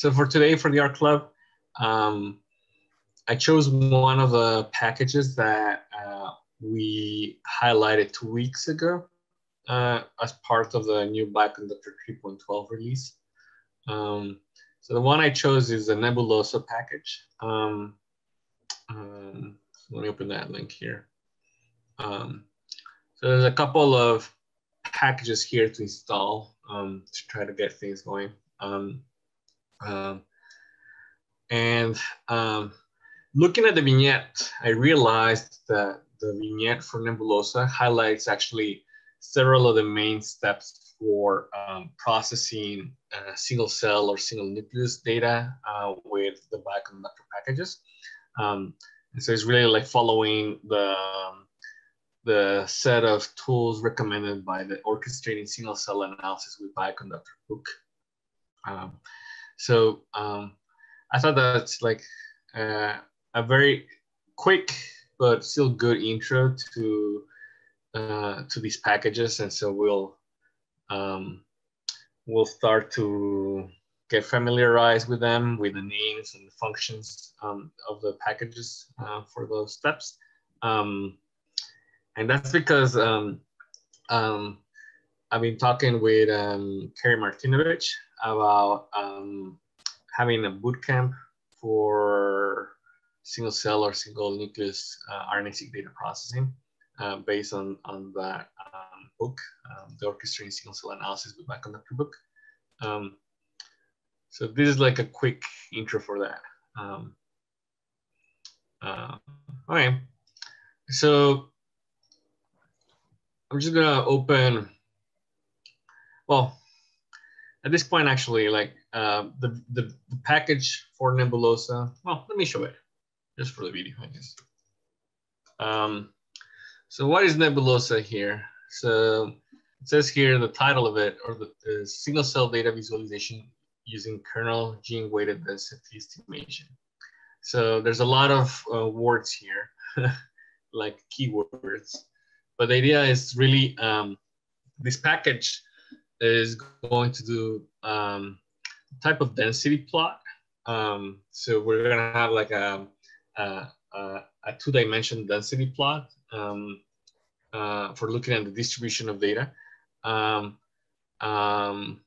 so for today for the R club, um, I chose one of the packages that uh, we highlighted two weeks ago uh, as part of the new Bioconductor 3.12 release. Um, so the one I chose is the Nebulosa package. Um, um, let me open that link here. Um, so there's a couple of packages here to install um, to try to get things going. Um, um, and um, looking at the vignette, I realized that the vignette for Nebulosa highlights actually several of the main steps for um, processing single cell or single nucleus data uh, with the bioconductor packages. Um, and so it's really like following the, um, the set of tools recommended by the orchestrating single cell analysis with bioconductor book. So um, I thought that's like uh, a very quick but still good intro to uh, to these packages, and so we'll um, we'll start to get familiarized with them, with the names and the functions um, of the packages uh, for those steps. Um, and that's because um, um, I've been talking with um, Keri Martinowich about um, having a bootcamp for single cell or single nucleus uh, RNA-seq data processing uh, based on, on that um, book, um, the Orchestrating Single Cell Analysis with Bioconductor book. Um, so this is like a quick intro for that. Um, uh, so I'm just gonna open, well, at this point actually, like uh, the, the, the package for Nebulosa, well, let me show it just for the video, I guess. Um, so what is Nebulosa here? So it says here the title of it, or the, the single cell data visualization using kernel gene weighted density estimation. So there's a lot of uh, words here, like keywords. But the idea is really um, this package is going to do um, type of density plot. Um, so we're gonna have like a, a, a two-dimension density plot um, uh, for looking at the distribution of data. Um, um,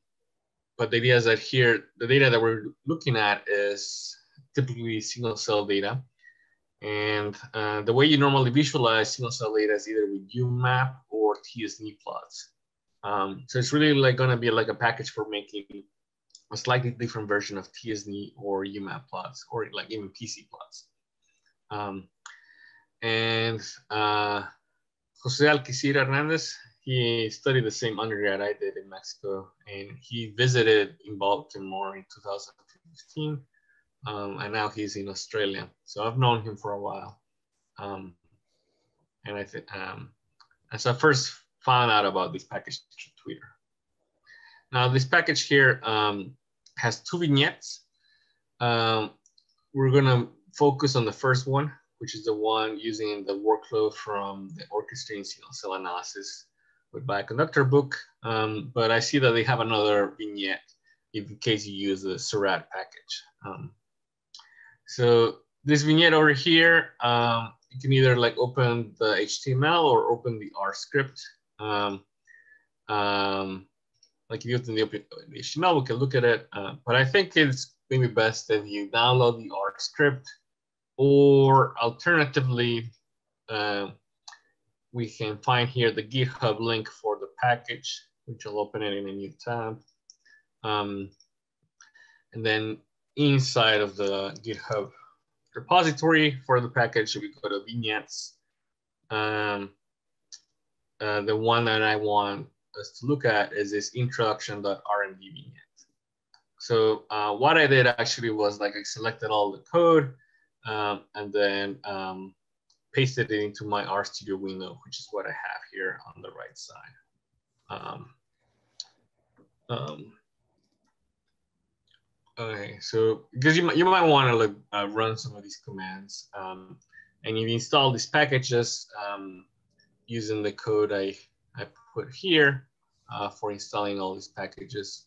but the idea is that here, the data that we're looking at is typically single cell data. And uh, the way you normally visualize single cell data is either with UMAP or TSNE plots. Um, so it's really like gonna be like a package for making a slightly different version of TSNE or UMAP plots, or like even PC plots. Um, and uh, Jose Alquicira-Hernandez, he studied the same undergrad I did in Mexico, and he visited in Baltimore in 2015, um, and now he's in Australia. So I've known him for a while, um, and I think, um, so I first found out about this package through Twitter. Now this package here um, has two vignettes. Um, we're gonna focus on the first one, which is the one using the workflow from the orchestrating single cell analysis with Bioconductor book. Um, but I see that they have another vignette in case you use the Seurat package. Um, so this vignette over here, um, you can either like open the HTML or open the R script. Um, um, like if you open the, HTML, we can look at it. Uh, but I think it's maybe best if you download the R script or alternatively, uh, we can find here the GitHub link for the package, which I'll open it in a new tab. Um, and then inside of the GitHub repository for the package, we go to vignettes. Um, uh, the one that I want us to look at is this introduction.rmd vignette. So uh, what I did actually was like I selected all the code um, and then um, pasted it into my RStudio window, which is what I have here on the right side. Um, um okay, so because you, you might want to like, uh, run some of these commands um, and you install these packages um, using the code I, I put here uh, for installing all these packages.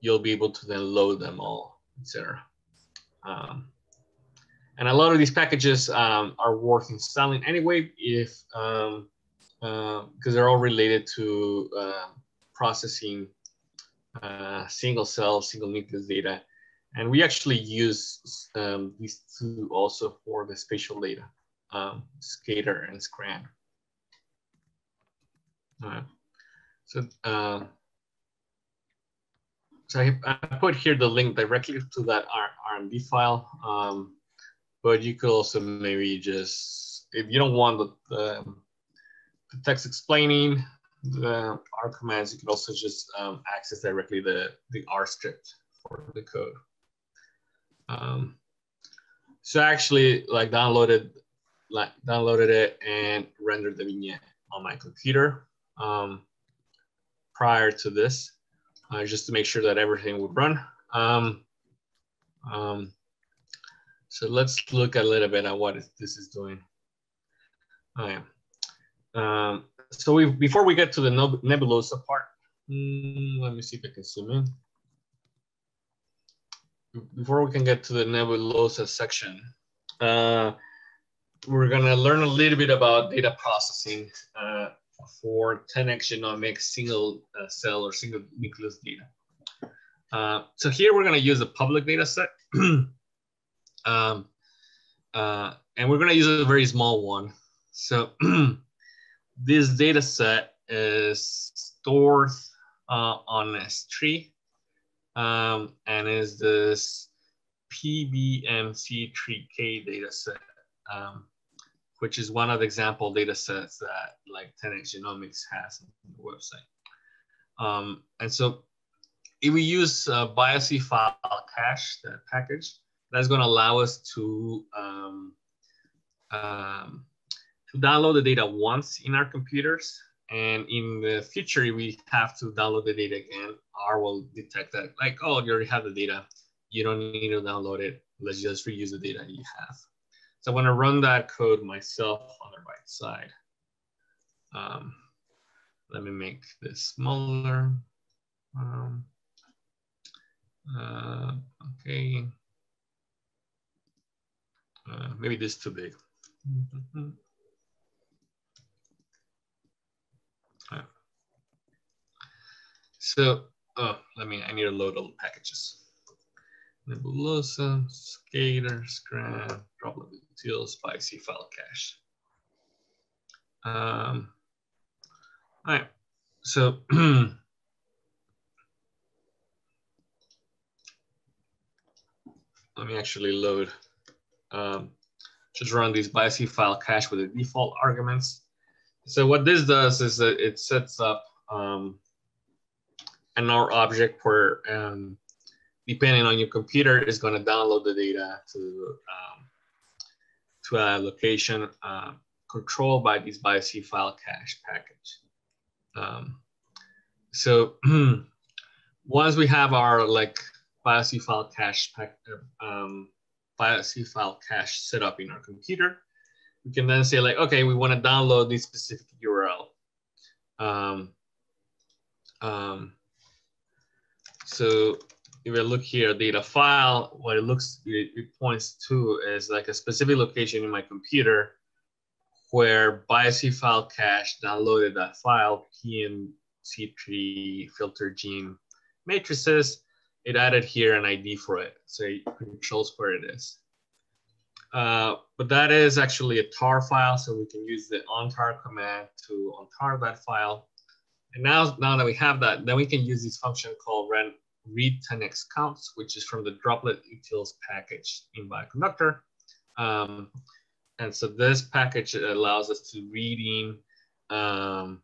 you'll be able to then load them all, etc. Um, and a lot of these packages um, are worth installing anyway if um, because uh, they're all related to uh, processing uh, single cell, single nucleus data. And we actually use um, these two also for the spatial data, um, scater and Scran. So, uh, so I, I, put here the link directly to that RMD file, um, but you could also maybe just, if you don't want the, the, the text explaining the R commands, you could also just um, access directly the, the R script for the code. Um, so I actually like downloaded, like downloaded it and rendered the vignette on my computer um, prior to this, uh, just to make sure that everything would run. Um, um, so let's look a little bit at what this is doing. Oh, yeah. Um, so we before we get to the nebulosa part, mm, let me see if I can zoom in. Before we can get to the nebulosa section, uh, we're gonna learn a little bit about data processing uh, for 10x genomics single uh, cell or single nucleus data. Uh, so here we're gonna use a public data set. um, uh, and we're gonna use a very small one. So this data set is stored uh, on S3 um, and is this PBMC3K data set, um, which is one of the example data sets that like 10x Genomics has on the website. Um, and so if we use uh, BioC file cache, that package, that's going to allow us to um, um, to download the data once in our computers. And in the future, we have to download the data again. R will detect that, like, oh, you already have the data. You don't need to download it. Let's just reuse the data you have. So I want to run that code myself on the right side. Um, let me make this smaller. Um, uh, okay. Uh, maybe this is too big. Mm -hmm. So, oh, let me, I need to load all the packages. Nebulosa, scater, Scran, DropletUtils, Spicy File Cache. Um, all right, so let me actually load, um, just run these BiocFileCache with the default arguments. So what this does is that it sets up um, an R object where, um, depending on your computer, is going to download the data to um, to a location uh, controlled by this BiocFileCache package. Um, so once we have our like BiocFileCache pack, um, BiocFileCache set up in our computer, we can then say like, okay, we want to download this specific URL. Um, um, so if I look here, data file, what it looks, it, it, points to is like a specific location in my computer where BiocFileCache downloaded that file, PMC3 filter gene matrices. It added here an ID for it, so it controls where it is. Uh, but that is actually a tar file, so we can use the untar command to untar that file and now, now that we have that, then we can use this function called run read 10x counts, which is from the DropletUtils package in Bioconductor. Um, and so this package allows us to reading um,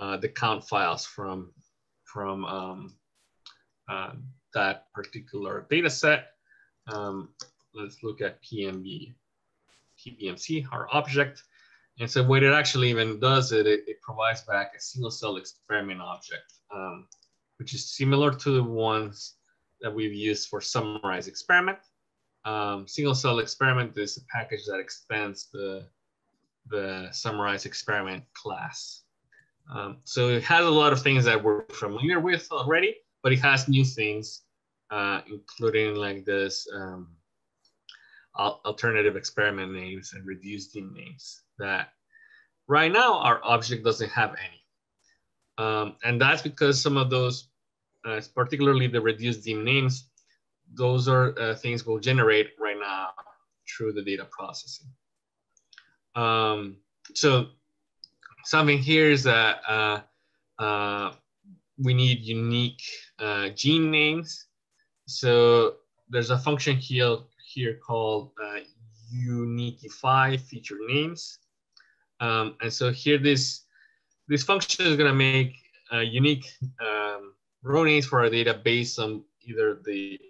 uh, the count files from, from um, uh, that particular data set. Um, let's look at PMB, PBMC, our object. And so what it actually even does it, it, it provides back a single cell experiment object, um, which is similar to the ones that we've used for summarize experiment. Um, single cell experiment is a package that extends the, the summarize experiment class. Um, so it has a lot of things that we're familiar with already, but it has new things, uh, including like this um, alternative experiment names and reduced dim names that right now our object doesn't have any. Um, and that's because some of those, uh, particularly the reduced dim names, those are uh, things we'll generate right now through the data processing. Um, so something here is that uh, uh, we need unique uh, gene names. So there's a function here, here called uh, uniqueify feature names. Um, and so here this, this function is gonna make a unique um, row names for our data based on either the,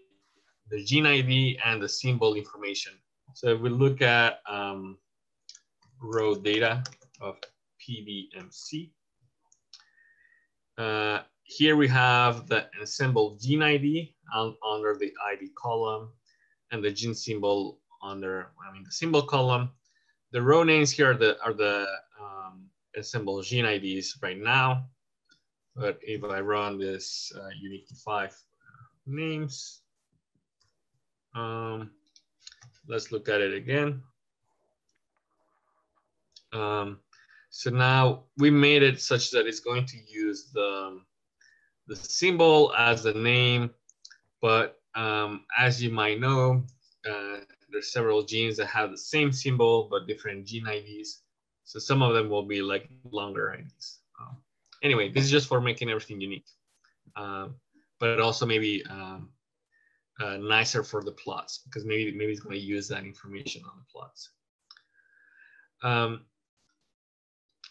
the gene ID and the symbol information. So if we look at um, row data of PBMC, uh, here we have the Ensembl gene ID under the ID column and the gene symbol under, I mean, the symbol column. The row names here are the, are the um, Ensembl gene IDs right now. But if I run this uh, five names, um, let's look at it again. Um, so now we made it such that it's going to use the, the symbol as the name, but um, as you might know, uh, there's several genes that have the same symbol, but different gene IDs. So some of them will be like longer IDs. Um, anyway, this is just for making everything unique. Um, but also maybe um, uh, nicer for the plots because maybe maybe it's going to use that information on the plots. Um,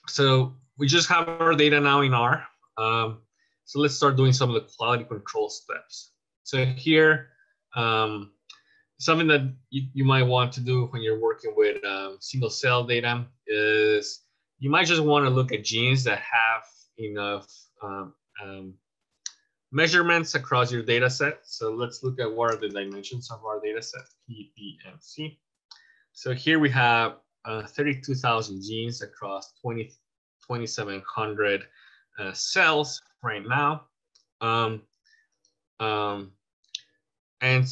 so we just have our data now in R. Um, so let's start doing some of the quality control steps. So here, um, something that you, you, might want to do when you're working with um, single cell data is you might just want to look at genes that have enough um, um, measurements across your data set. So let's look at what are the dimensions of our data set, PBMC. So here we have uh, 32,000 genes across 20, 2,700 uh, cells right now. Um, um, and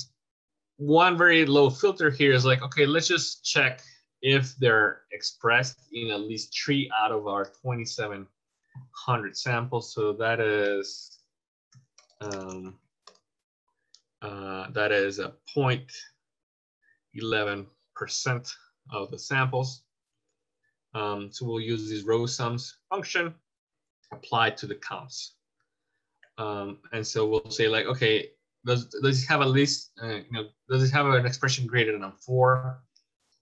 one very low filter here is like, okay, let's just check if they're expressed in at least three out of our 2,700 samples. So that is um, uh, that is a 0.11% of the samples. Um, so we'll use this row sums function applied to the counts. Um, and so we'll say like, okay, does, does it have at least, uh, you know, does it have an expression greater than four?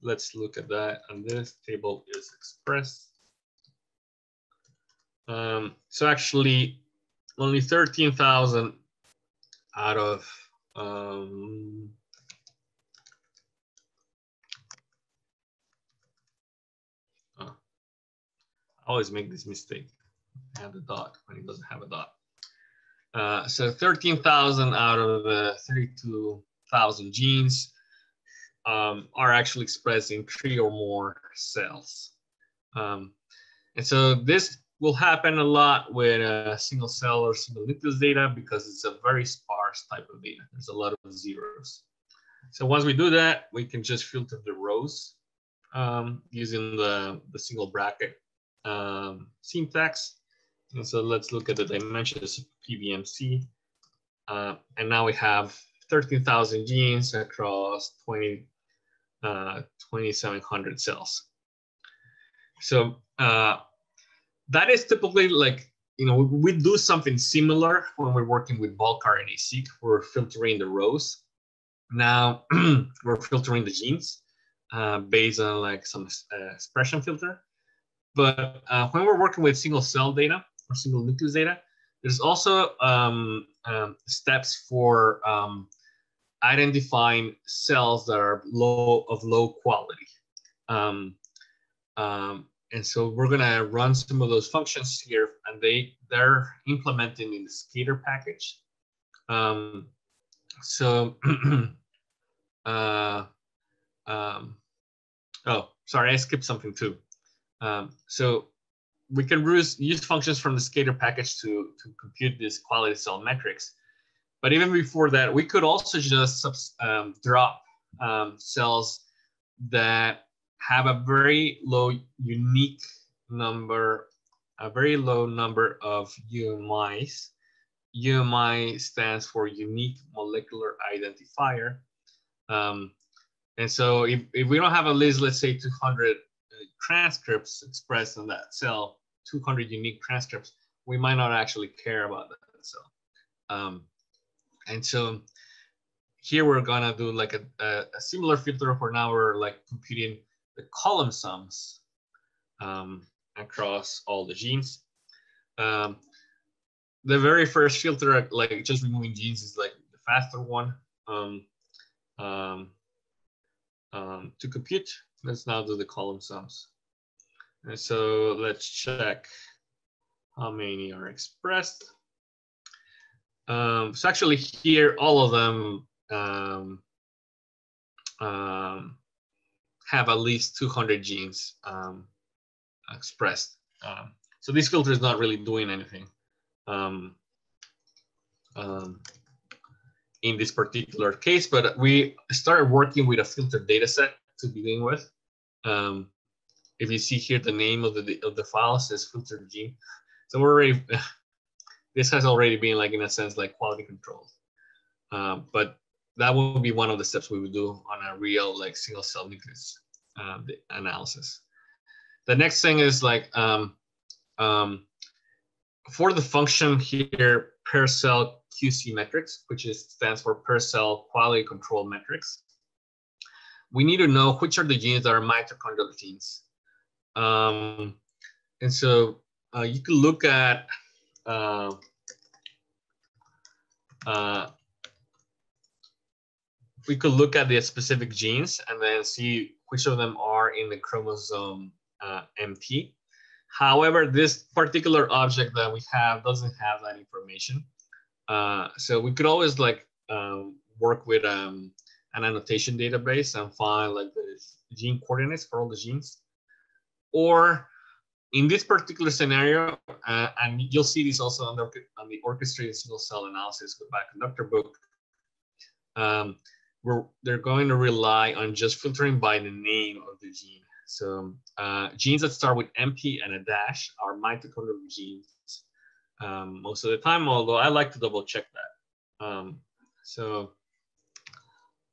Let's look at that. And this table is expressed. Um, so actually only 13,000 out of um, oh, I always make this mistake. I have a dot when it doesn't have a dot. Uh, so 13,000 out of the 32,000 genes um, are actually expressed in three or more cells. Um, and so this will happen a lot with a single cell or single nucleus data because it's a very sparse type of data. There's a lot of zeros. So once we do that, we can just filter the rows um, using the, the single bracket um, syntax. And so let's look at the dimensions of PBMC. Uh, and now we have 13,000 genes across 20, uh, 2,700 cells. So uh, that is typically like, you know, we do something similar when we're working with bulk RNA-seq. We're filtering the rows. Now we're filtering the genes uh, based on like some uh, expression filter. But uh, when we're working with single cell data or single nucleus data, there's also um, um, steps for um, identifying cells that are low of low quality. Um, um, and so we're gonna run some of those functions here and they, they're implemented in the scater package. So, uh, oh, sorry, I skipped something too. Um, so we can use, use functions from the scater package to, to compute these quality cell metrics. but even before that, we could also just um, drop um, cells that have a very low unique number, a very low number of UMIs. UMI stands for unique molecular identifier. Um, and so if, if we don't have at least, let's say 200 uh, transcripts expressed in that cell, 200 unique transcripts, we might not actually care about that So, Um, and so here we're gonna do like a, a, a, similar filter for now we're like computing the column sums um, across all the genes. Um, the very first filter, like just removing genes is like the faster one um, um, um, to compute. Let's now do the column sums. And so let's check how many are expressed. Um, so actually here, all of them um, um, have at least 200 genes um, expressed. Um, so this filter is not really doing anything um, in this particular case, but we started working with a filter data set to begin with. Um, if you see here, the name of the of the file says filter gene. So we're already, this has already been like in a sense like quality control. Uh, but that would be one of the steps we would do on a real like single cell nucleus uh, analysis. The next thing is like um, um, for the function here, per cell QC metrics, which is stands for per cell quality control metrics. We need to know which are the genes that are mitochondrial genes. Um, and so uh, you can look at uh, uh, we could look at the specific genes and then see which of them are in the chromosome uh, MT. However, this particular object that we have doesn't have that information. Uh, so we could always like um, work with um, an annotation database and find like the gene coordinates for all the genes. Or in this particular scenario, uh, and you'll see this also on the, on the orchestrated single cell analysis with conductor book, um, we're, they're going to rely on just filtering by the name of the gene. So uh, genes that start with MT and a dash are mitochondrial genes um, most of the time, although I like to double check that. Um, so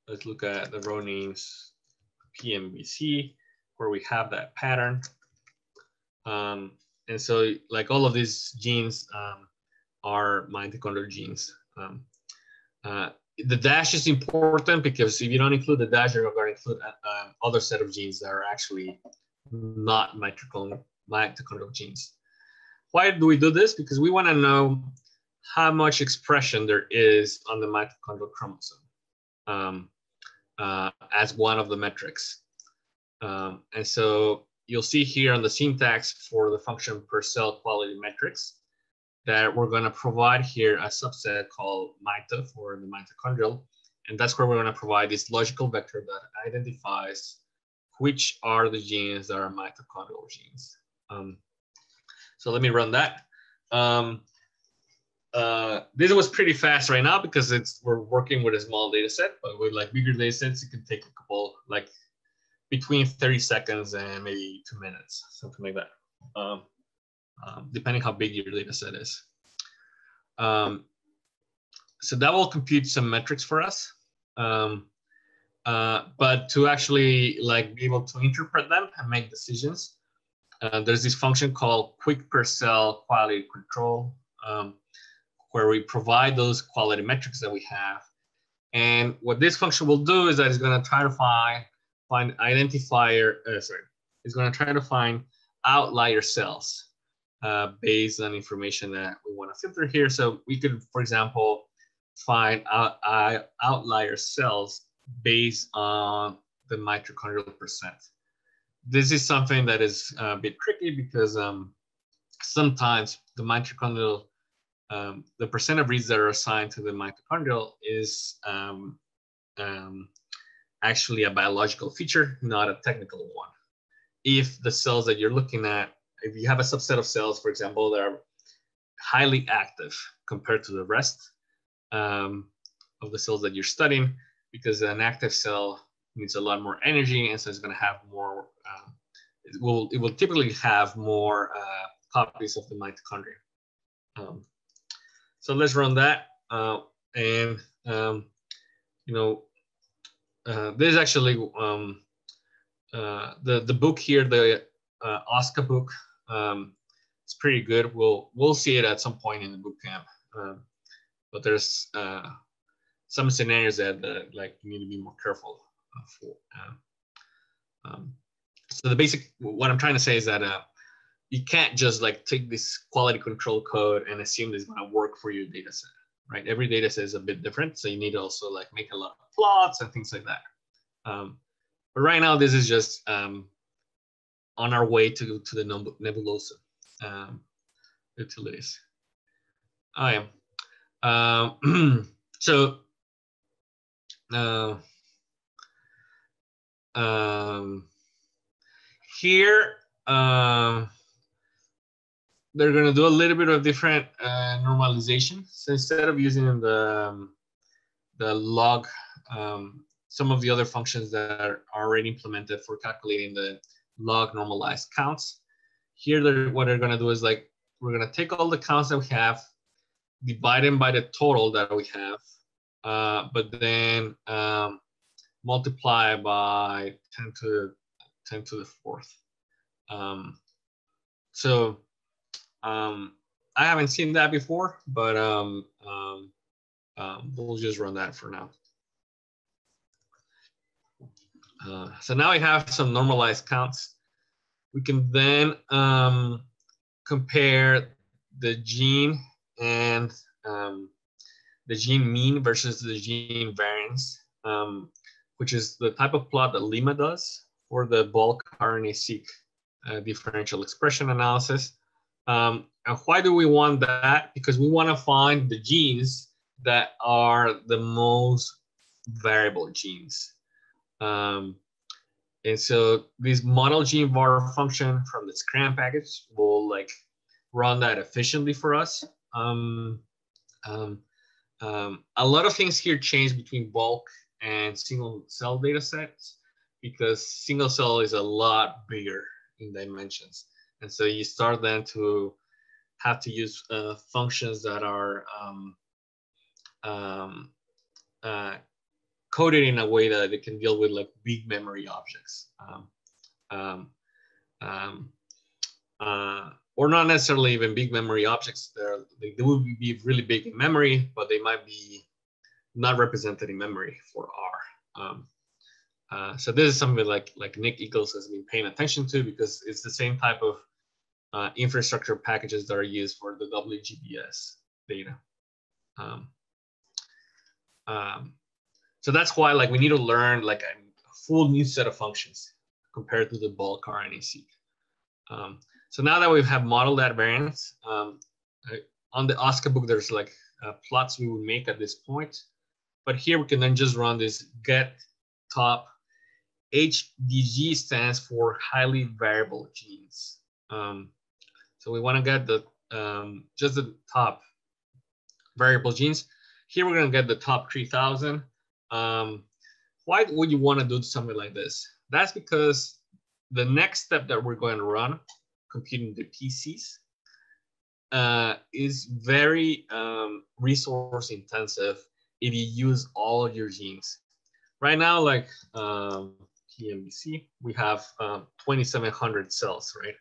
let's look at the row names PMBC, where we have that pattern. Um, and so like all of these genes um, are mitochondrial genes. Um, uh, the dash is important because if you don't include the dash, you're going to include uh, other set of genes that are actually not mitochondrial, mitochondrial genes. Why do we do this? Because we want to know how much expression there is on the mitochondrial chromosome um, uh, as one of the metrics. Um, and so you'll see here on the syntax for the function per cell quality metrics that we're going to provide here a subset called mito for the mitochondrial. And that's where we're going to provide this logical vector that identifies which are the genes that are mitochondrial genes. Um, so let me run that. Um, uh, this was pretty fast right now because it's we're working with a small data set, but with like bigger data sets, it can take a couple like between 30 seconds and maybe two minutes, something like that. Um, um, depending how big your data set is. Um, so that will compute some metrics for us. Um, uh, but to actually like be able to interpret them and make decisions, uh, there's this function called quick per cell quality control, um, where we provide those quality metrics that we have. And what this function will do is that it's going to try to find find identifier. Uh, sorry, it's going to try to find outlier cells uh, based on information that we want to filter here. So we could, for example, find out, uh, outlier cells based on the mitochondrial percent. This is something that is a bit tricky because um, sometimes the mitochondrial, um, the percent of reads that are assigned to the mitochondrial is um, um actually a biological feature, not a technical one. If the cells that you're looking at if you have a subset of cells, for example, that are highly active compared to the rest, um, of the cells that you're studying because an active cell needs a lot more energy and so it's going to have more uh, it will it will typically have more uh, copies of the mitochondria um, so let's run that uh, and um, you know uh, this actually um, uh, the the book here the uh, OSCA book um, it's pretty good we'll we'll see it at some point in the boot camp um, but there's some scenarios that like you need to be more careful for. Uh, um, so the basic, what I'm trying to say is that uh, you can't just like take this quality control code and assume it's going to work for your data set, right? Every data set is a bit different, so you need to also like make a lot of plots and things like that. Um, but right now, this is just um, on our way to to the nebulosa um, utilities. I am. Um, so uh, um, here, uh, they're going to do a little bit of different uh, normalization. So instead of using the, um, the log, um, some of the other functions that are already implemented for calculating the log normalized counts, here they're, what they're going to do is like, we're going to take all the counts that we have, divide them by the total that we have, uh, but then um, multiply by 10 to 10 to the fourth. Um, so um, I haven't seen that before, but um, um, um, we'll just run that for now. Uh, so now we have some normalized counts. We can then um, compare the gene and um, the gene mean versus the gene variance. Um, which is the type of plot that limma does for the bulk RNA-seq uh, differential expression analysis. Um, and why do we want that? Because we want to find the genes that are the most variable genes. Um, and so this model gene var function from the scran package will like run that efficiently for us. Um, um, um a lot of things here change between bulk and single cell data sets because single cell is a lot bigger in dimensions. And so you start then to have to use uh, functions that are um, um, uh, coded in a way that they can deal with like big memory objects. Um, um, um uh, or not necessarily even big memory objects. They're, they, they will be really big in memory, but they might be not represented in memory for R. Um, uh, so this is something like like Nick Eagles has been paying attention to because it's the same type of uh, infrastructure packages that are used for the WGBS data. Um, um, so that's why like we need to learn like a full new set of functions compared to the bulk RNA-seq. Um, so now that we have modeled that variance, um, on the OSCA book, there's like uh, plots we would make at this point. But here we can then just run this get top. HVG stands for highly variable genes. Um, so we want to get the um, just the top variable genes. Here we're going to get the top 3000. Um, why would you want to do something like this? That's because the next step that we're going to run, computing the PCs, uh, is very um, resource intensive if you use all of your genes. Right now, like um, PMBC, we have um, 2,700 cells, right?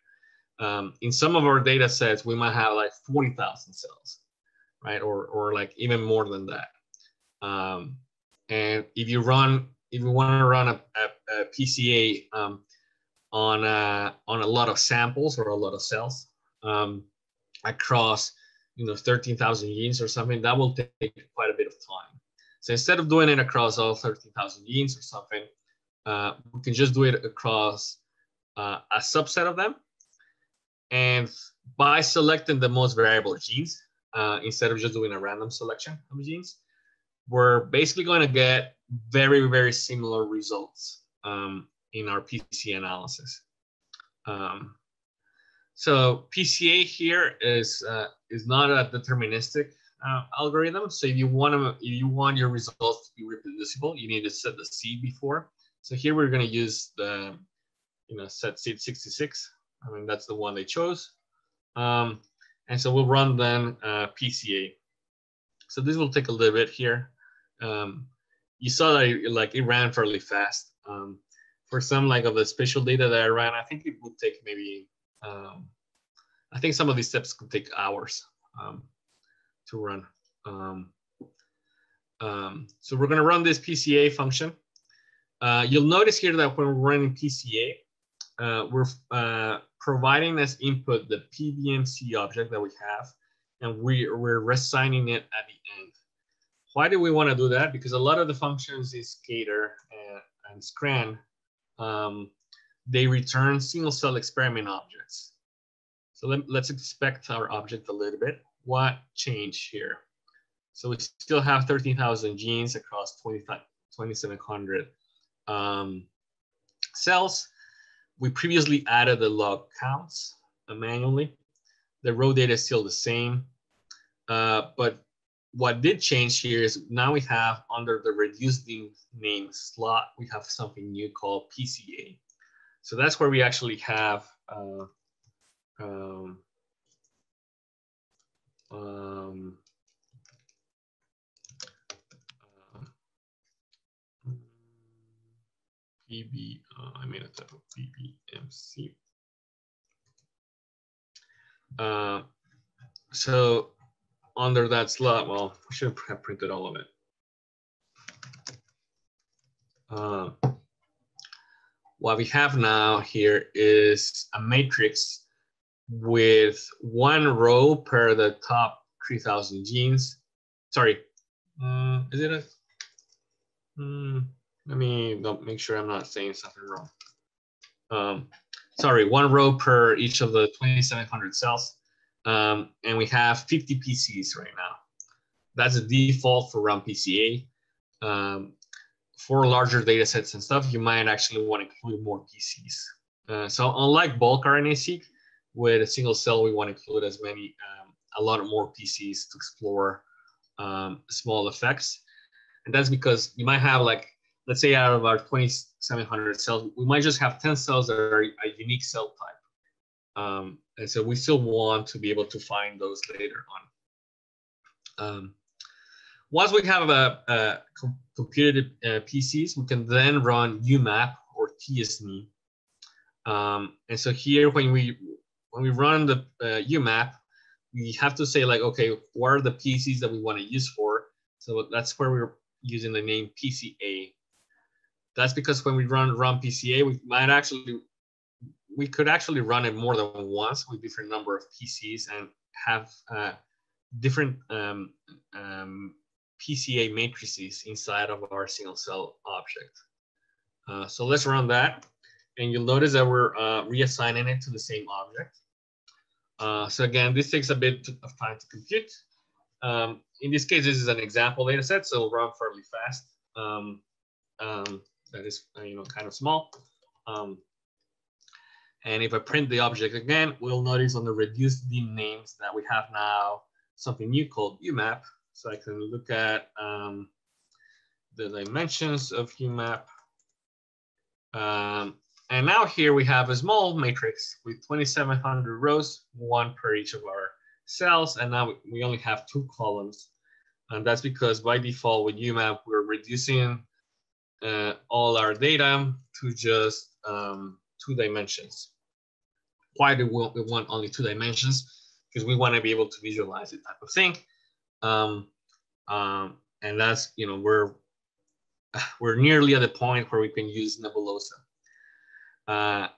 Um, in some of our data sets, we might have like 40,000 cells, right? Or, or like even more than that. Um, and if you run, if you want to run a, a, a PCA um, on, a, on a lot of samples or a lot of cells um, across you know 13,000 genes or something, that will take quite a bit of time. So instead of doing it across all 13,000 genes or something, uh, we can just do it across uh, a subset of them. And by selecting the most variable genes, uh, instead of just doing a random selection of genes, we're basically going to get very, very similar results um, in our PC analysis. Um, so PCA here is uh, is not a deterministic uh, algorithm. So if you want to, if you want your results to be reproducible, you need to set the seed before. So here we're going to use the, you know, set seed 66. I mean, that's the one they chose. Um, and so we'll run then uh, PCA. So this will take a little bit here. Um, you saw that it, like it ran fairly fast. Um, for some like of the spatial data that I ran, I think it would take maybe, um, I think some of these steps could take hours um, to run. Um, um, so we're gonna run this PCA function. Uh, you'll notice here that when we're running PCA, uh, we're uh, providing as input the PBMC object that we have, and we, we're reassigning it at the end. Why do we want to do that? Because a lot of the functions in scater and, and Scran, um, they return single cell experiment objects. So let, let's expect our object a little bit. What changed here? So we still have 13,000 genes across 2,700 um, cells. We previously added the log counts uh, manually. The row data is still the same. Uh, but what did change here is now we have under the reduced name slot, we have something new called PCA. So that's where we actually have uh, um, um, PB, uh, I made a type of PBMC. Uh, so under that slot, well, I should have printed all of it. Uh, what we have now here is a matrix with one row per the top 3000 genes. Sorry, um, is it a, um, let me make sure I'm not saying something wrong. Um, sorry, one row per each of the 2700 cells. Um, and we have 50 PCs right now. That's a default for run PCA. Um, for larger data sets and stuff, you might actually want to include more PCs. Uh, so unlike bulk RNA-seq, with a single cell, we want to include as many, um, a lot more PCs to explore um, small effects. And that's because you might have like let's say out of our 2,700 cells, we might just have 10 cells that are a unique cell type. Um, and so we still want to be able to find those later on. Um, once we have a, a computed uh, PCs, we can then run UMAP or TSNE. Um, and so here, when we when we run the uh, UMAP, we have to say like, okay, what are the PCs that we want to use for? So that's where we're using the name PCA. That's because when we run run PCA, we might actually we could actually run it more than once with different number of PCs and have uh, different um, um, PCA matrices inside of our single cell object. Uh, so let's run that. And you'll notice that we're uh, reassigning it to the same object. Uh, so again, this takes a bit of time to compute. Um, in this case, this is an example data set, so it'll run fairly fast. Um, um, that is uh, you know kind of small. Um, and if I print the object again, we'll notice on the reduced dim names that we have now something new called UMAP. So I can look at um, the dimensions of UMAP. Um, and now here we have a small matrix with 2,700 rows, one per each of our cells. And now we only have two columns. And that's because by default with UMAP, we're reducing uh, all our data to just um, two dimensions. Why do we want only two dimensions? Because we want to be able to visualize it type of thing. Um, um, and that's, you know, we're, we're nearly at the point where we can use Nebulosa. Uh,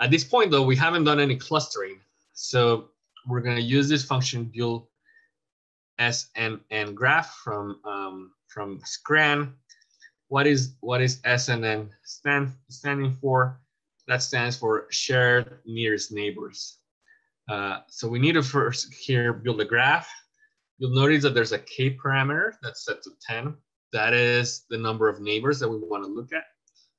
at this point though, we haven't done any clustering. So we're gonna use this function build SNN graph from, um, from Scran what is what is SNN stand, standing for? That stands for shared nearest neighbors. Uh, so we need to first here build a graph. You'll notice that there's a K parameter that's set to 10. That is the number of neighbors that we want to look at.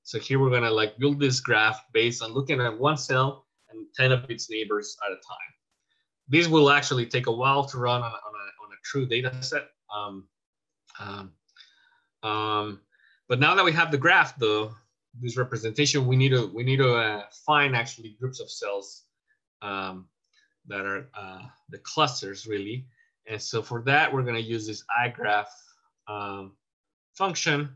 So here we're gonna like build this graph based on looking at one cell and 10 of its neighbors at a time. This will actually take a while to run on, on, a, on a true data set. Um, um, um, but now that we have the graph, though, this representation, we need to we need to uh, find actually groups of cells um, that are uh, the clusters really. And so for that, we're going to use this iGraph um, function.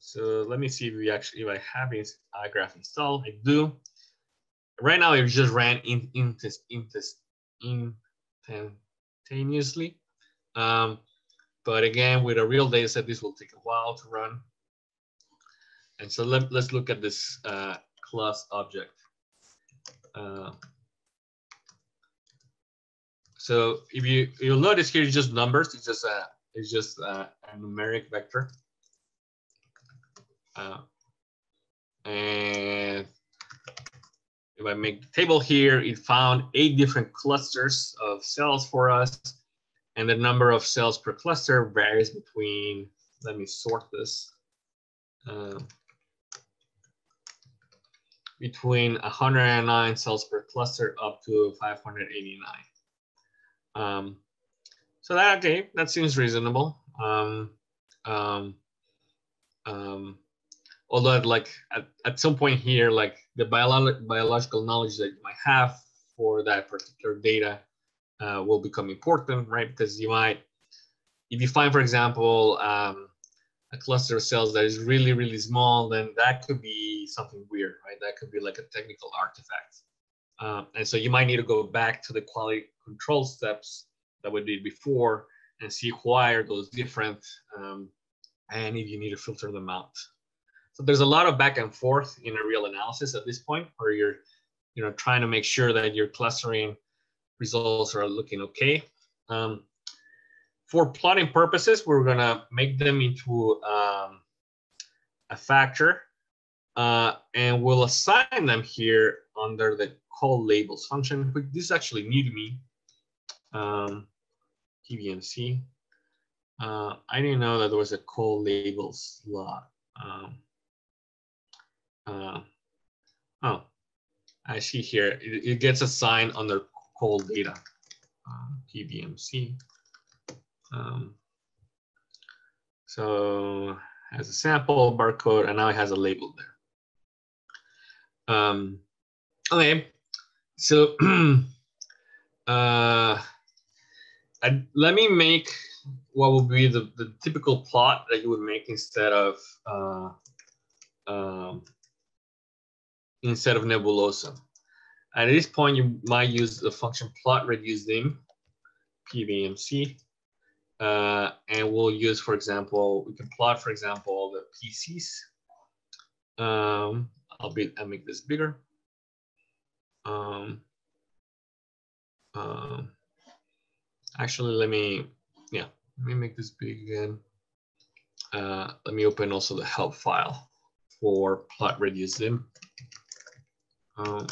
So let me see if we actually if I have this iGraph installed. I do. Right now, it just ran in, in, in, instantaneously. Um, but again, with a real data set, this will take a while to run. And so let, us look at this uh, class object. Uh, so if you you'll notice here, it's just numbers. It's just a it's just a, a numeric vector. Uh, and if I make the table here, it found eight different clusters of cells for us. And the number of cells per cluster varies between, let me sort this. Uh, between 109 cells per cluster up to 589. Um, so that, okay, that seems reasonable. Um, um, um, although like at, at some point here, like the bio biological knowledge that you might have for that particular data uh, will become important, right? Because you might, if you find, for example, um, a cluster of cells that is really, really small, then that could be something weird, right? That could be like a technical artifact. Um, and so you might need to go back to the quality control steps that we did before and see why are those different um, and if you need to filter them out. So there's a lot of back and forth in a real analysis at this point where you're you know, trying to make sure that your clustering results are looking okay. Um, for plotting purposes, we're gonna make them into um, a factor uh, and we'll assign them here under the colLabels function. This is actually new to me. Um. Uh, I didn't know that there was a colLabels slot. Um, uh, oh, I see here. It, it, gets assigned under colData. Uh, PBMC. Um, so has a sample barcode and now it has a label there. Um, okay, so uh, I, let me make what would be the, the typical plot that you would make instead of uh, um, instead of nebulosa. At this point, you might use the function plot reduce dim, PBMC, uh, and we'll use, for example, we can plot, for example, the PCs. Um, I'll, be, I'll make this bigger. Um, um, actually, let me, yeah, let me make this big again. Uh, let me open also the help file for plot reduce dim. Um,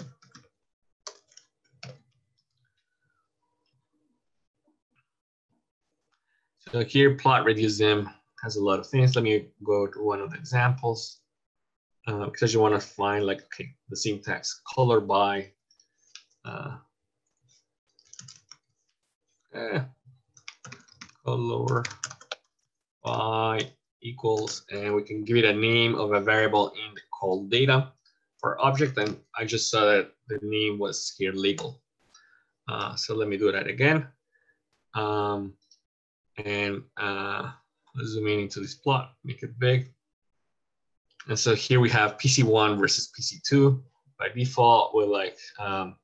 so here, plot reduce dim has a lot of things. Let me go to one of the examples uh, because you want to find like, okay, the syntax color by uh, eh, color by equals, and we can give it a name of a variable in the colData for object. And I just saw that the name was here label. Uh, so let me do that again. Um, and uh, zoom in into this plot, make it big. And so here we have PC1 versus PC2. By default, we're like um,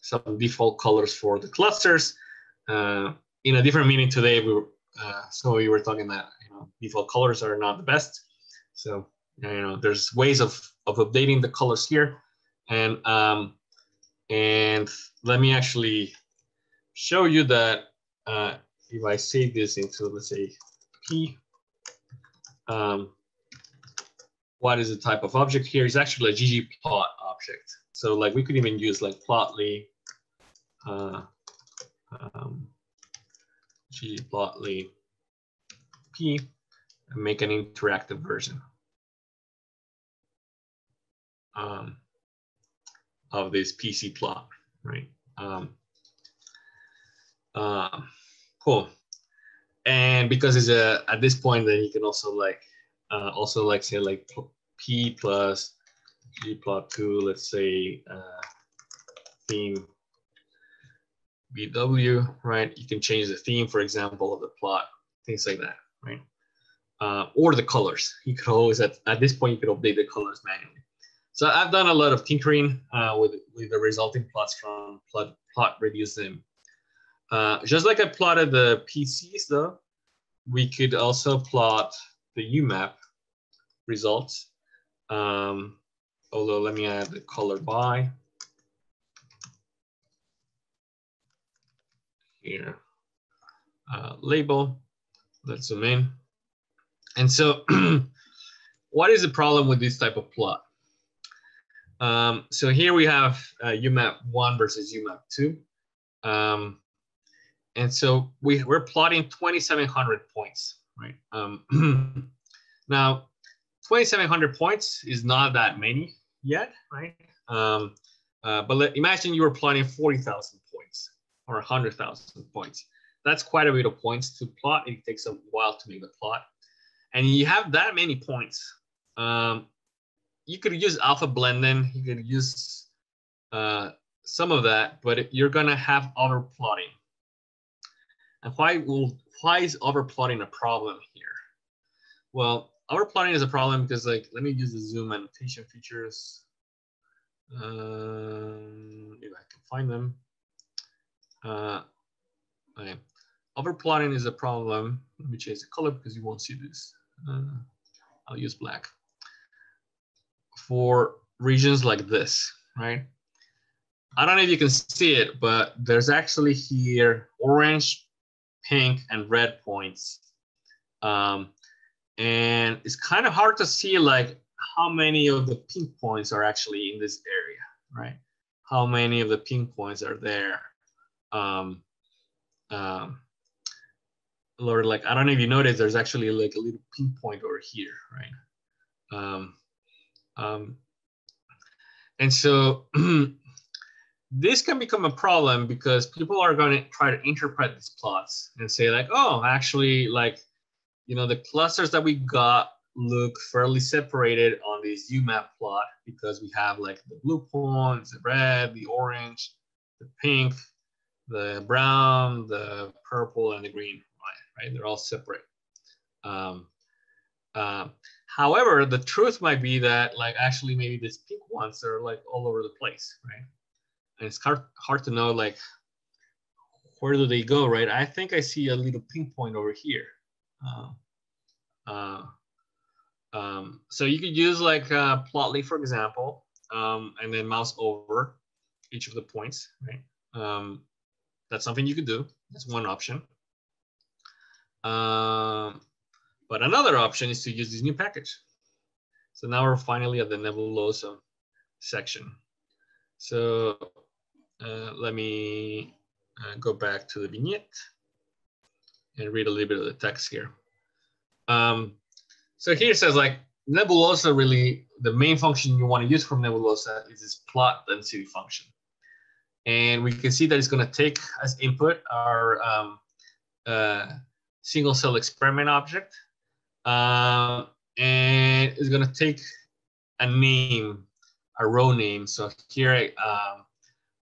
some default colors for the clusters. Uh, in a different meeting today, we were, uh, so we were talking that you know default colors are not the best. So you know there's ways of of updating the colors here, and um, and let me actually show you that uh, if I save this into let's say P, um, what is the type of object here? It's actually a ggplot object. So like we could even use like plotly uh, um, ggplotly p and make an interactive version um, of this PC plot, right? Um, uh, cool. and because it's a at this point, then you can also like uh, also like say like p plus ggplot2, let's say uh, theme BW, right? You can change the theme, for example, of the plot, things like that, right? Uh, or the colors. You could always, at, at this point, you could update the colors manually. So I've done a lot of tinkering uh, with, with the resulting plots from plot, plot reduce dim. Uh, just like I plotted the PCs though, we could also plot the UMAP results. Um, although let me add the color by. Here, uh, label, let's zoom in. And so what is the problem with this type of plot? Um, so here we have uh, UMAP 1 versus UMAP 2. Um, and so we, we're plotting 2,700 points, right? Um, now, 2,700 points is not that many yet, right? Um, uh, but let, imagine you were plotting 40,000 points or 100,000 points. That's quite a bit of points to plot. It takes a while to make the plot. And you have that many points. Um, you could use alpha blending. You could use uh, some of that, but you're gonna have overplotting. And why will why is overplotting a problem here? Well, overplotting is a problem because like let me use the zoom annotation features. Um, if I can find them. Uh, okay. Overplotting is a problem. Let me change the color because you won't see this. Uh, I'll use black. For regions like this, right? I don't know if you can see it, but there's actually here orange, pink, and red points. Um, and it's kind of hard to see like how many of the pink points are actually in this area, right? How many of the pink points are there? Um, um, Lord, like I don't know if you noticed, there's actually like a little pink point over here, right? Um, um, and so this can become a problem because people are going to try to interpret these plots and say like, oh, actually, like, you know, the clusters that we got look fairly separated on this UMAP plot because we have like the blue points, the red, the orange, the pink, the brown, the purple, and the green, right? They're all separate. Um, uh, however, the truth might be that like actually maybe these pink ones are like all over the place, right? It's hard hard to know like where do they go, right? I think I see a little pinpoint over here. Uh, uh, um, so you could use like uh, Plotly, for example, um, and then mouse over each of the points, right? Um, that's something you could do. That's one option. Um, but another option is to use this new package. So now we're finally at the Nebulosa section. So uh, let me uh, go back to the vignette and read a little bit of the text here. Um, so here it says like Nebulosa really, the main function you want to use from Nebulosa is this plot density function. And we can see that it's going to take as input our um, uh, single cell experiment object. Uh, and it's going to take a name, a row name. So here um,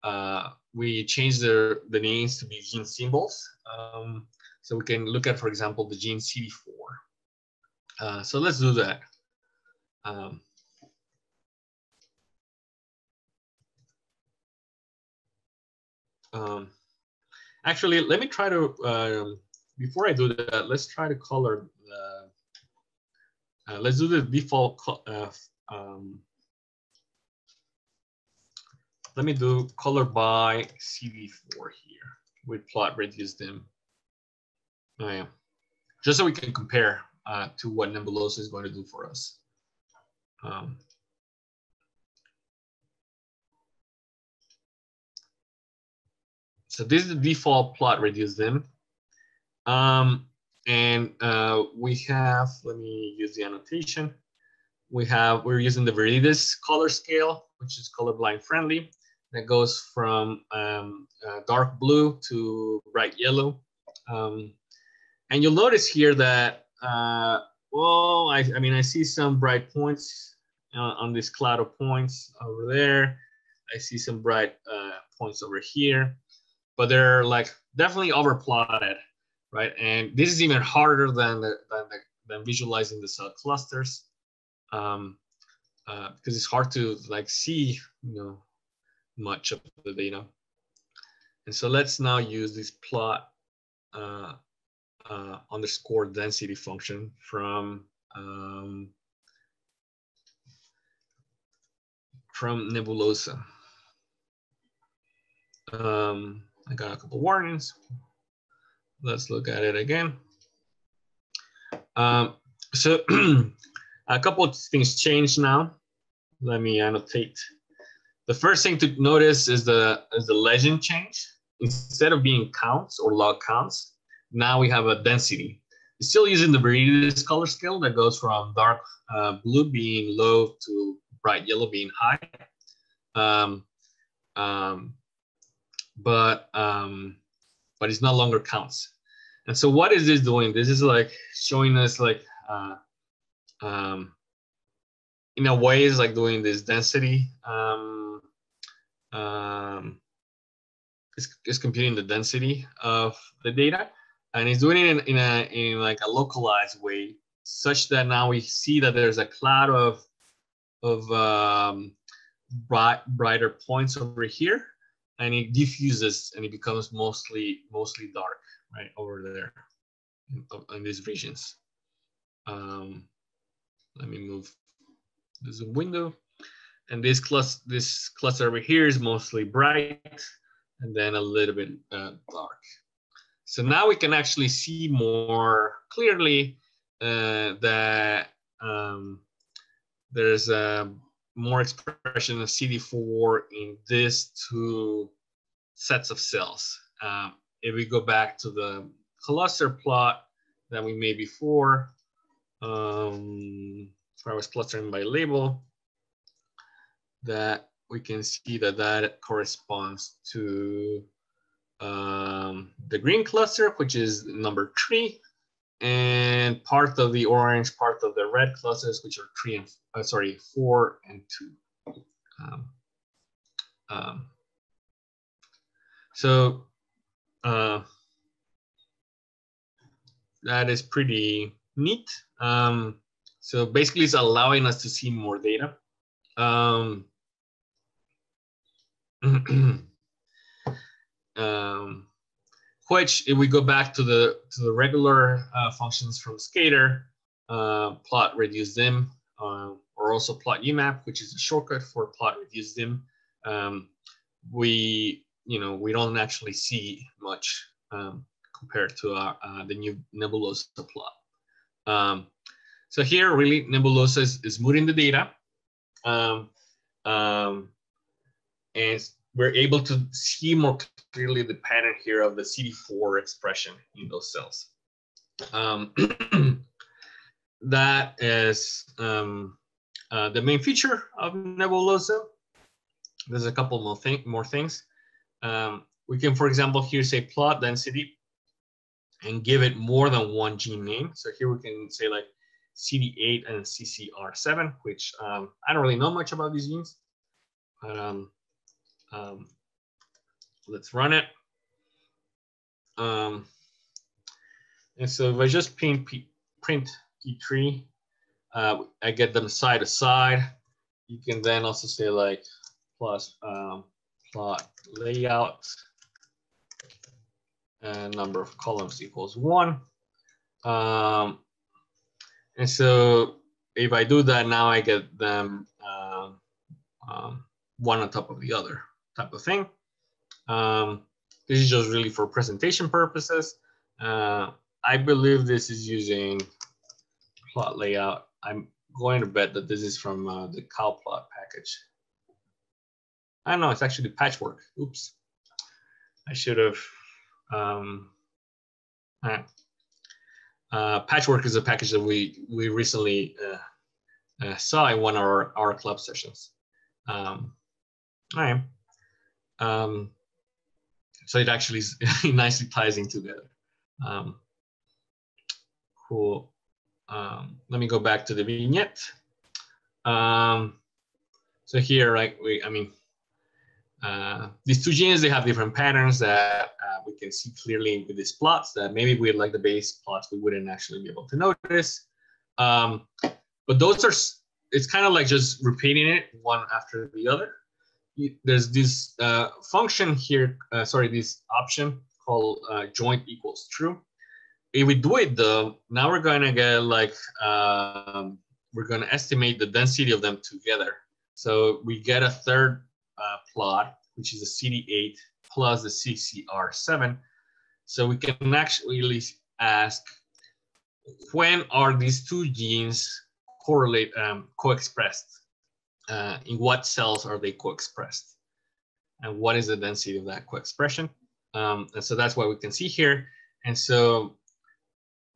uh, we change the, the names to be gene symbols. Um, so we can look at, for example, the gene CD4. Uh, so let's do that. Um, um, actually, let me try to, um, before I do that, let's try to color the, uh, let's do the default uh, um, let me do color by CD4 here with plot reduce dim. Oh, yeah. Just so we can compare uh, to what Nebulosa is going to do for us. Um, so this is the default plot reduce dim. Um, and uh, we have, let me use the annotation. We have, we're using the Viridis color scale, which is colorblind friendly that goes from um, uh, dark blue to bright yellow. Um, and you'll notice here that, uh, well, I, I mean, I see some bright points uh, on this cloud of points over there. I see some bright uh, points over here, but they're like definitely overplotted, right? And this is even harder than the, than, the, than visualizing the cell clusters um, uh, because it's hard to like see, you know, much of the data. And so let's now use this plot uh, uh, underscore density function from um, from Nebulosa. Um, I got a couple warnings. Let's look at it again. Um, so a couple of things changed now. Let me annotate. The first thing to notice is the is the legend change. Instead of being counts or log counts, now we have a density. We're still using the Viridis color scale that goes from dark uh, blue being low to bright yellow being high. Um, um, but um, but it's no longer counts. And so what is this doing? This is like showing us like uh, um, in a way is like doing this density. Um, um, it's, it's computing the density of the data, and it's doing it in, in a in like a localized way, such that now we see that there's a cloud of of um, bright, brighter points over here, and it diffuses and it becomes mostly mostly dark right over there in, in these regions. Um, let me move the zoom window. And this cluster, this cluster over here is mostly bright and then a little bit uh, dark. So now we can actually see more clearly uh, that um, there's a more expression of CD4 in these two sets of cells. Um, if we go back to the cluster plot that we made before, um, where I was clustering by label, that we can see that that corresponds to um, the green cluster, which is number three, and part of the orange, part of the red clusters, which are three and uh, sorry, four and two. Um, um, so uh, that is pretty neat. Um, so basically, it's allowing us to see more data. Um, um, which if we go back to the to the regular uh, functions from scater, uh, plot reduce dim, uh, or also plot UMAP, which is a shortcut for plot reduce dim, um, we you know we don't actually see much um, compared to our, uh, the new Nebulosa plot. Um, so here, really, Nebulosa is, is moving the data, um, um, and we're able to see more clearly the pattern here of the CD4 expression in those cells. Um, that is um, uh, the main feature of Nebulosa. There's a couple more, thing, more things. Um, we can, for example, here say plot density and give it more than one gene name. So here we can say like CD8 and CCR7, which um, I don't really know much about these genes, but um, um, let's run it. Um, and so if I just print, print P3, uh, I get them side to side. You can then also say like plus um, plot layout and number of columns equals one. Um, and so if I do that, now I get them uh, um, one on top of the other type of thing. Um, this is just really for presentation purposes. Uh, I believe this is using plot layout. I'm going to bet that this is from uh, the cowplot package. I don't know, it's actually patchwork. Oops. I should have um, uh, Patchwork is a package that we we recently uh, uh, saw in one of our, our club sessions. Um, all right. Um, so it actually nicely ties in together. Um, cool. Um, let me go back to the vignette. Um, so here, right, we, I mean, uh, these two genes, they have different patterns that uh, we can see clearly with these plots that maybe we like the base plots, we wouldn't actually be able to notice. Um, but those are, it's kind of like just repeating it one after the other. There's this uh, function here, uh, sorry, this option called uh, joint equals true. If we do it though, now we're going to get like, um, we're going to estimate the density of them together. So we get a third uh, plot, which is a CD8 plus the CCR7. So we can actually ask when are these two genes correlate um, co-expressed? Uh, in what cells are they co-expressed? And what is the density of that co-expression? Um, and so that's what we can see here. And so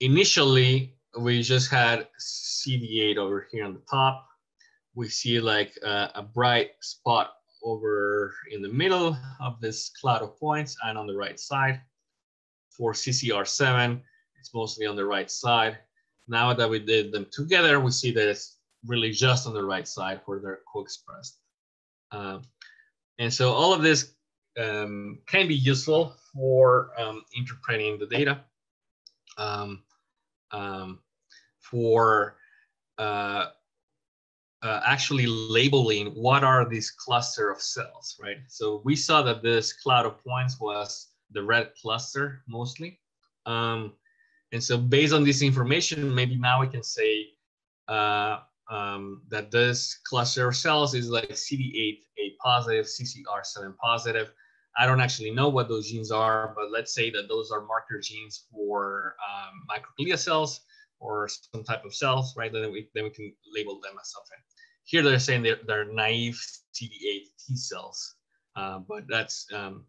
initially we just had CD8 over here on the top. We see like uh, a bright spot over in the middle of this cloud of points and on the right side. For CCR7, it's mostly on the right side. Now that we did them together, we see that it's really just on the right side where they're co-expressed. Um, and so all of this um, can be useful for um, interpreting the data. Um, um, for uh, uh, actually labeling what are these cluster of cells, right? So we saw that this cloud of points was the red cluster mostly. Um, and so based on this information, maybe now we can say uh, um, that this cluster of cells is like CD8 A positive, CCR7 positive. I don't actually know what those genes are, but let's say that those are marker genes for um, microglia cells or some type of cells, right? Then we, then we can label them as something. Here they're saying they're, they're naive CD8 T cells, uh, but that's, um,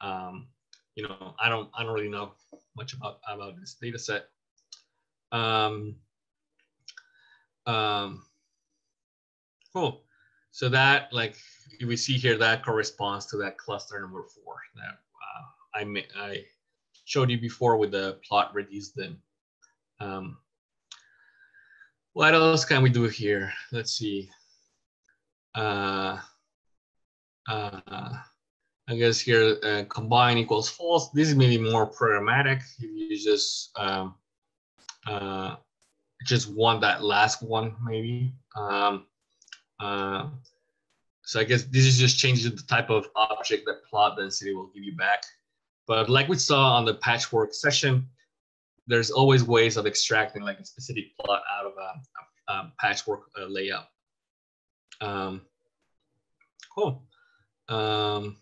um, you know, I don't, I don't really know much about, about this data set. Um, um, cool. So that, like we see here, that corresponds to that cluster number four that uh, I, I showed you before with the plot reduced dim. Um, what else can we do here? Let's see. Uh, uh, I guess here uh, combine equals false. This is maybe more programmatic. If you just um, uh, just want that last one maybe. Um, uh, so I guess this is just changing the type of object that plot density will give you back. But like we saw on the patchwork session, there's always ways of extracting like a specific plot out of a, a, patchwork uh, layout. Um, cool. Um,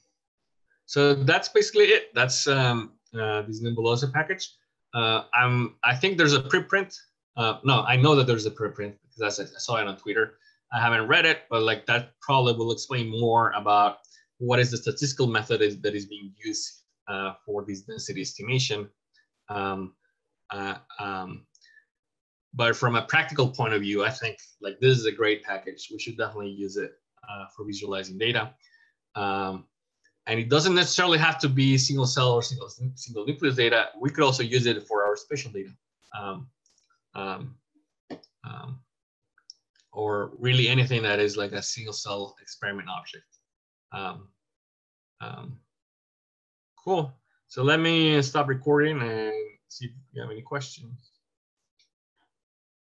so that's basically it. That's um, uh, this Nebulosa package. Uh, I'm, I think there's a preprint. Uh, no, I know that there's a preprint because I saw it on Twitter. I haven't read it, but like that probably will explain more about what is the statistical method is, that is being used uh, for this density estimation. Um, uh, um, but from a practical point of view, I think like this is a great package. We should definitely use it uh, for visualizing data. Um, and it doesn't necessarily have to be single cell or single, single nucleus data. We could also use it for our spatial data. Um, um, um or really anything that is like a single cell experiment object. Um, um, cool. So let me stop recording and see if you have any questions.